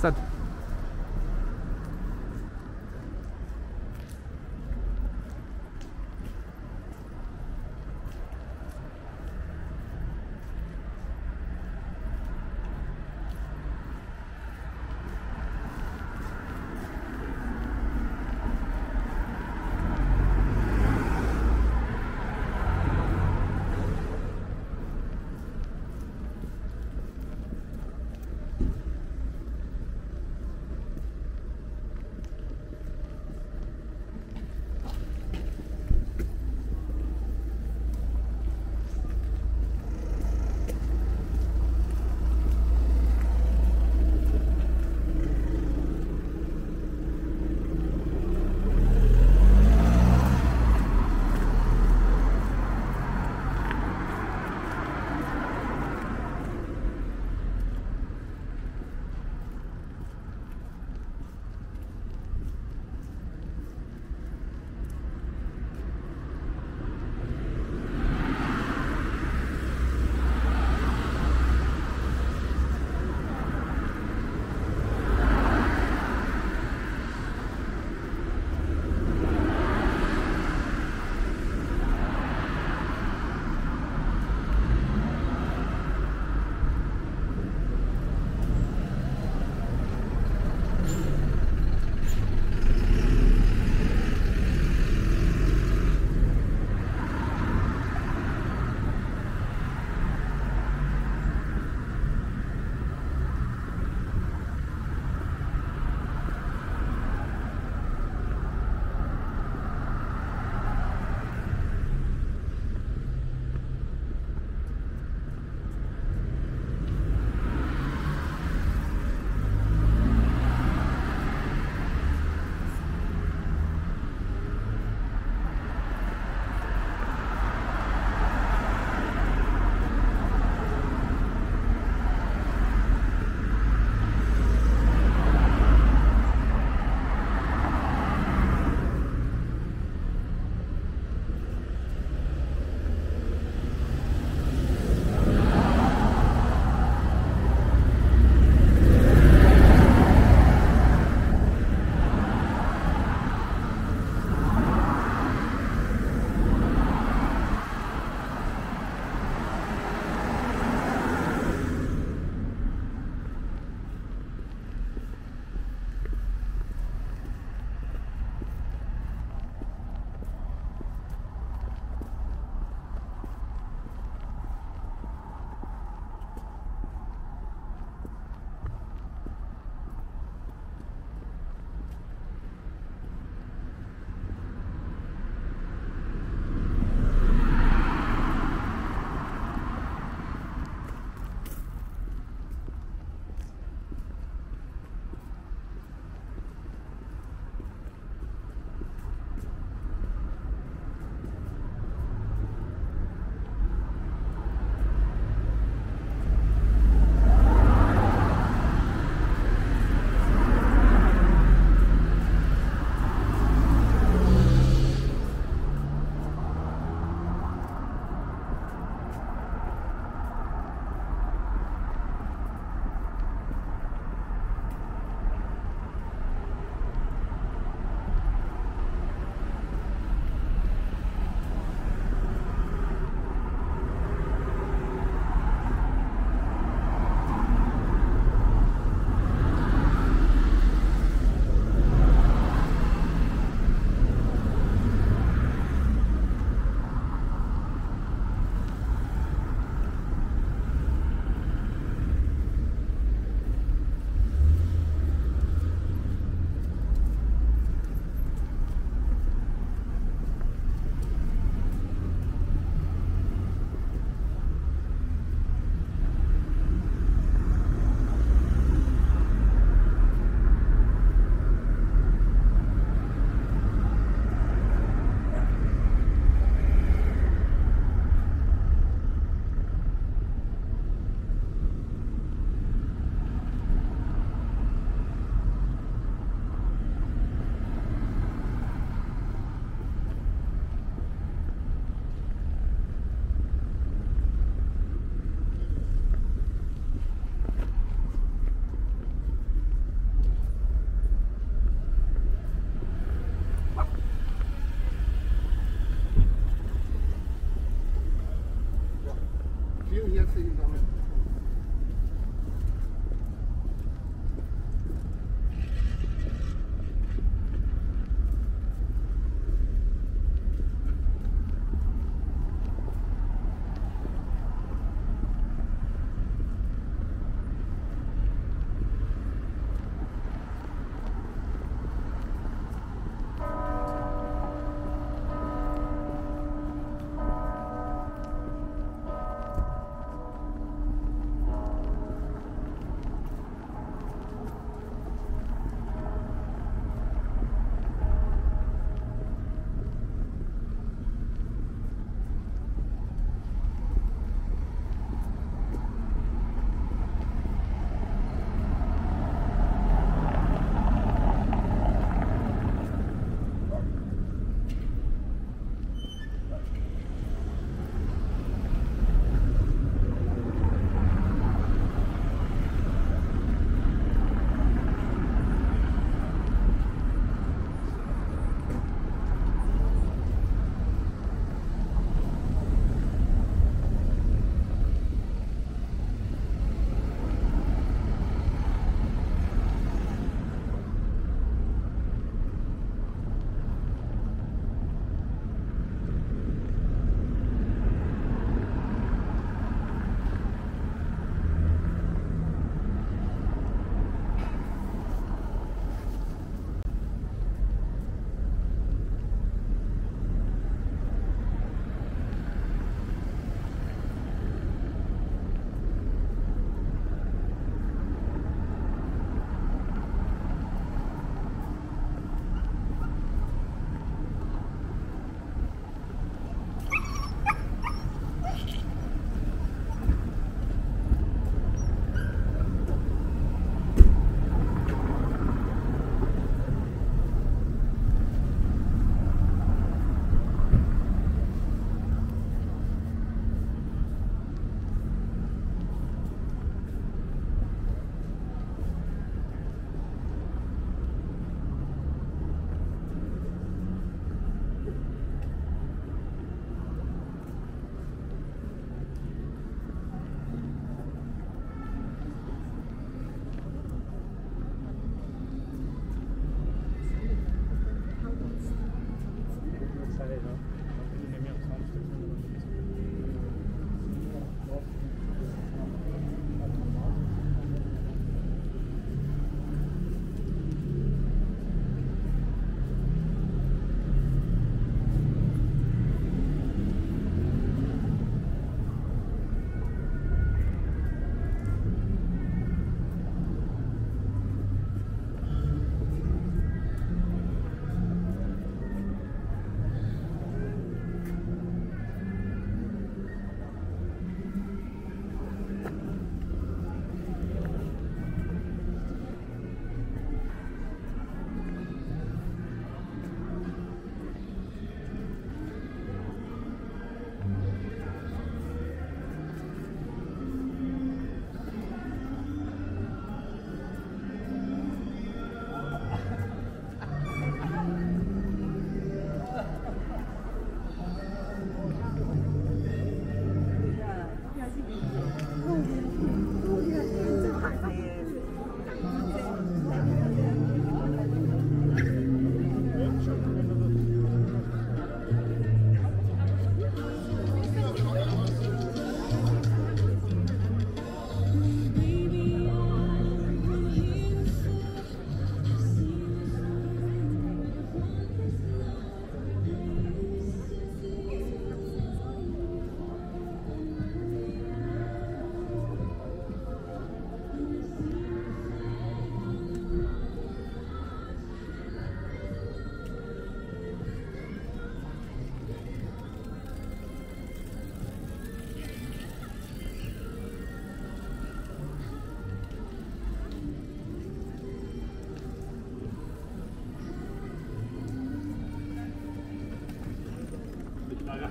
实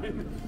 Nein.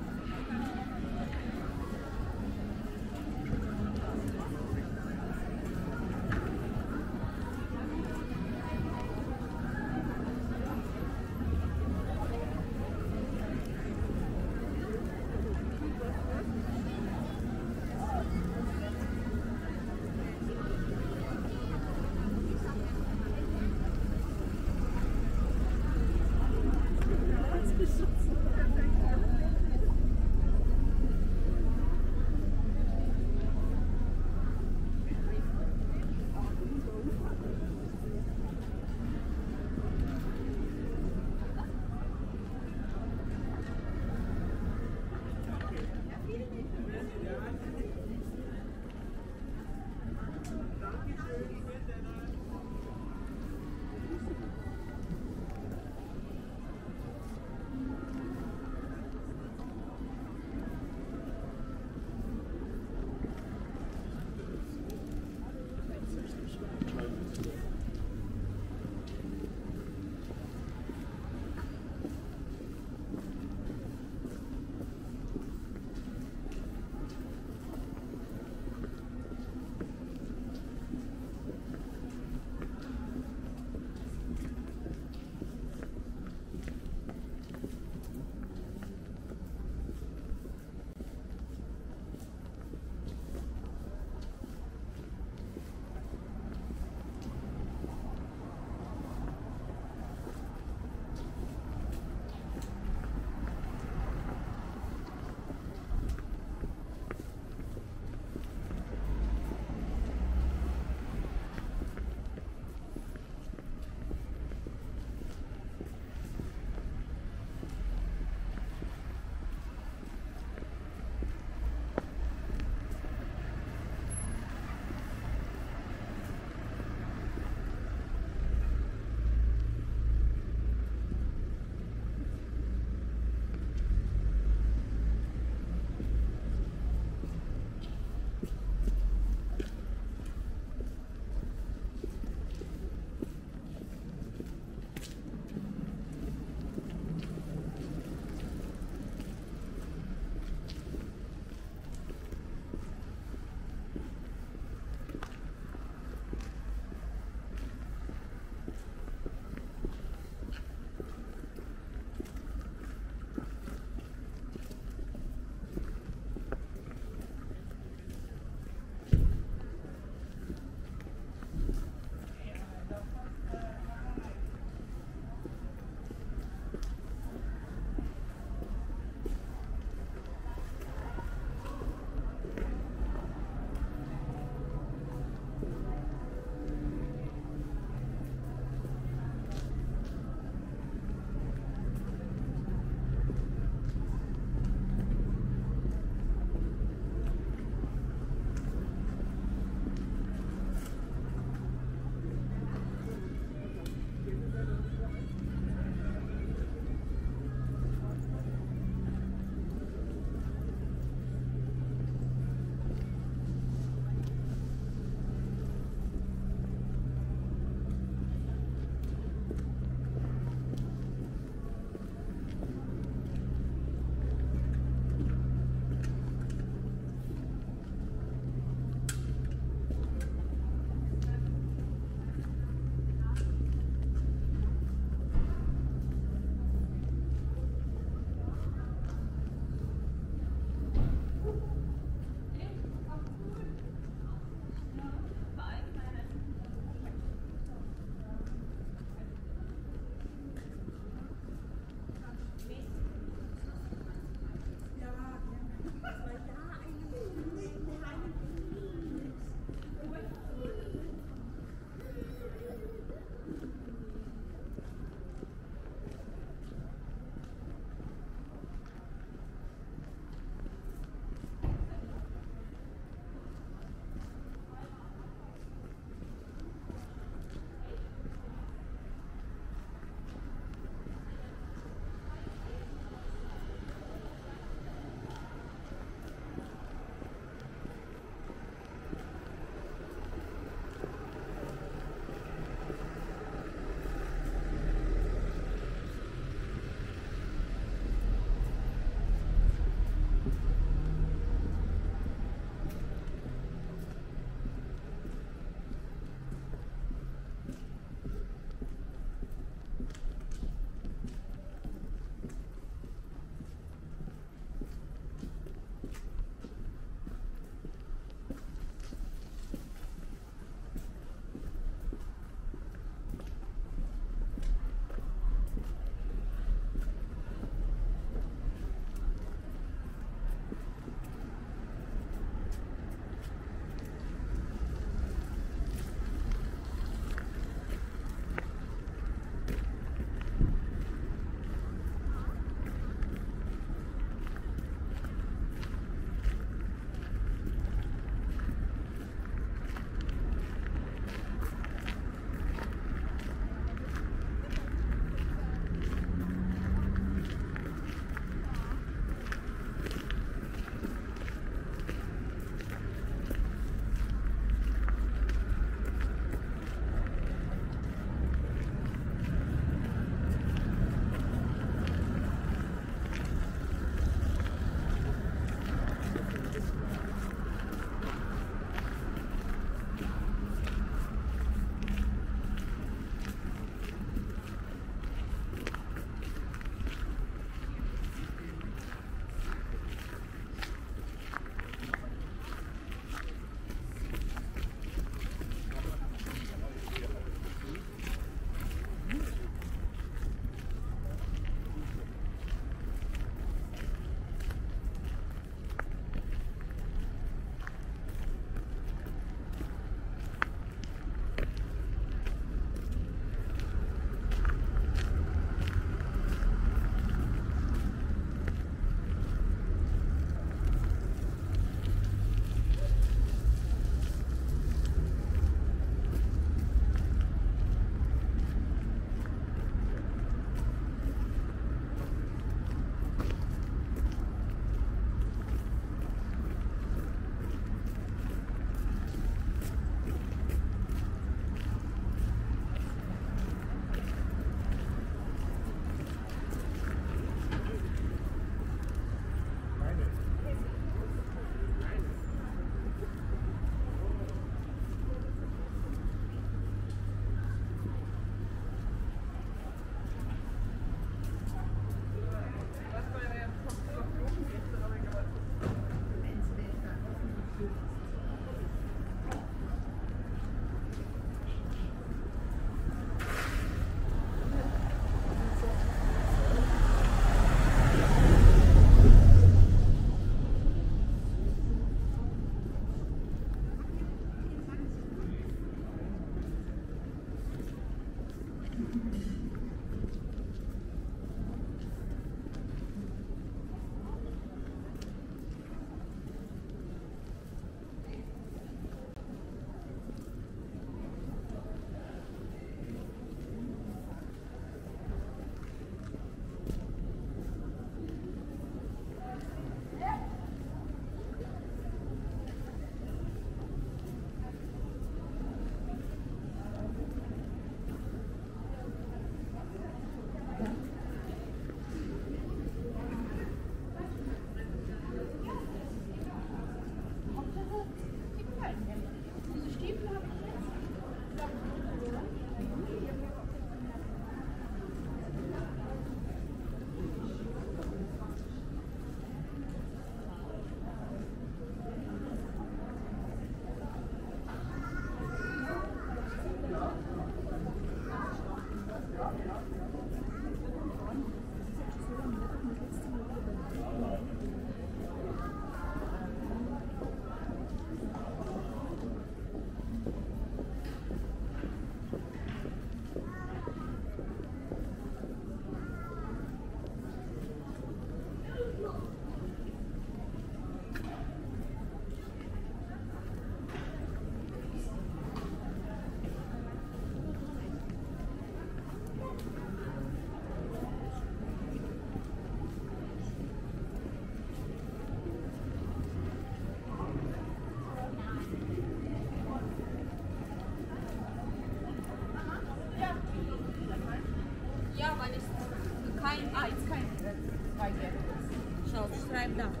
Пожалуйста, schrijf daar.